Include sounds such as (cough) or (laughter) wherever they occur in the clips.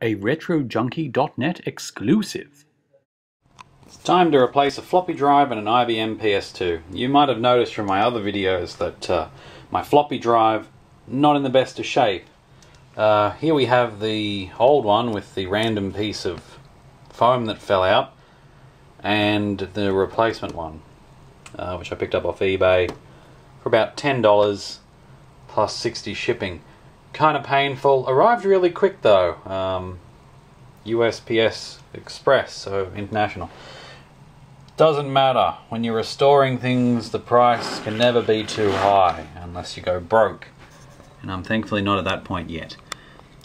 A RetroJunkie.net exclusive. It's time to replace a floppy drive and an IBM PS2. You might have noticed from my other videos that uh, my floppy drive not in the best of shape. Uh, here we have the old one with the random piece of foam that fell out and the replacement one uh, which I picked up off eBay for about $10 plus 60 shipping kind of painful. Arrived really quick though. Um, USPS Express, so international. Doesn't matter. When you're restoring things, the price can never be too high unless you go broke. And I'm thankfully not at that point yet.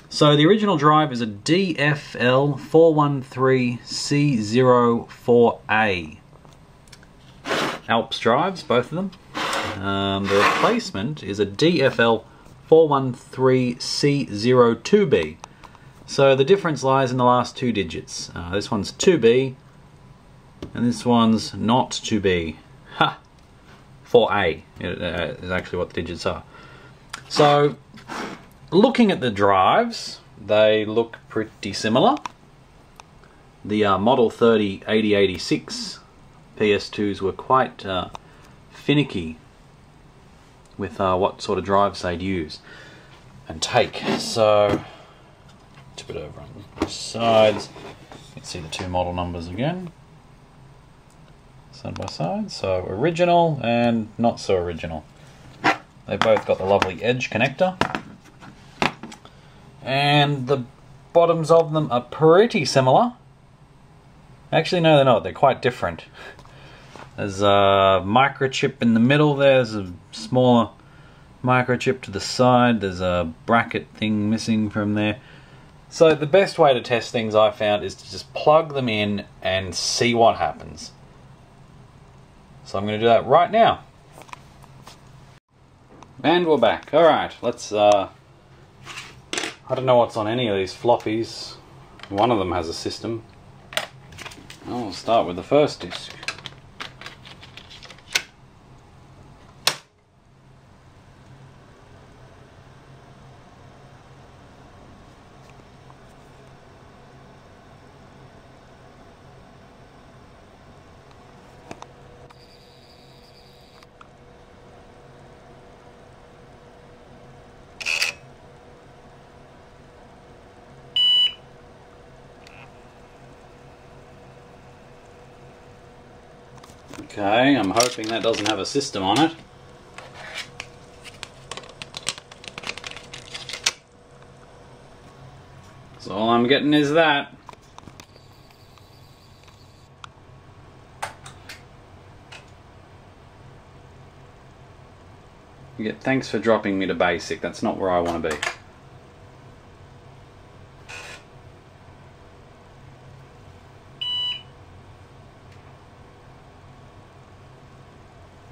So the original drive is a DFL413C04A. Alps drives, both of them. Um, the replacement is a DFL 413C02B. So the difference lies in the last two digits. Uh, this one's 2B, and this one's not 2B. Ha! 4A uh, is actually what the digits are. So, looking at the drives, they look pretty similar. The uh, Model 30 8086 PS2s were quite uh, finicky with uh, what sort of drives they'd use and take. So, tip it over on the sides. You can see the two model numbers again, side by side. So, original and not so original. They both got the lovely edge connector. And the bottoms of them are pretty similar. Actually, no, they're not. They're quite different. (laughs) There's a microchip in the middle there. There's a smaller microchip to the side. There's a bracket thing missing from there. So the best way to test things I found is to just plug them in and see what happens. So I'm going to do that right now. And we're back. Alright, let's... Uh, I don't know what's on any of these floppies. One of them has a system. I'll start with the first disc. Okay, I'm hoping that doesn't have a system on it. So all I'm getting is that. Get thanks for dropping me to basic, that's not where I want to be.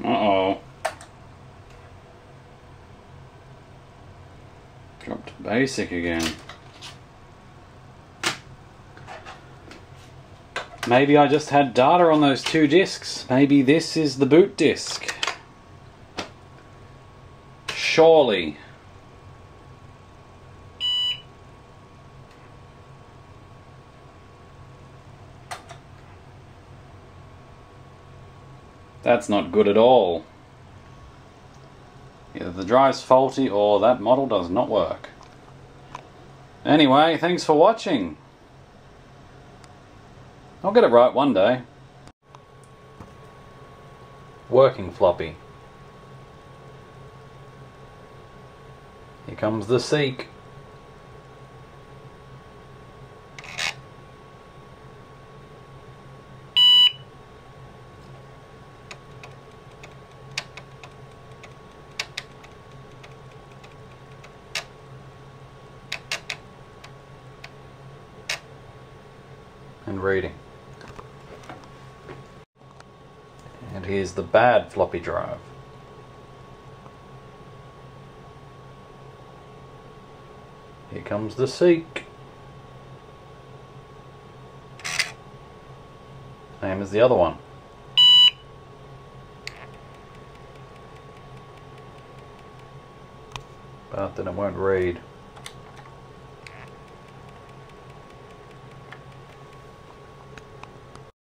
Uh-oh. Dropped basic again. Maybe I just had data on those two discs. Maybe this is the boot disk. Surely. That's not good at all. Either the drive's faulty or that model does not work. Anyway, thanks for watching. I'll get it right one day. Working floppy. Here comes the Seek. And reading. And here's the bad floppy drive. Here comes the Seek. Same as the other one. But then it won't read.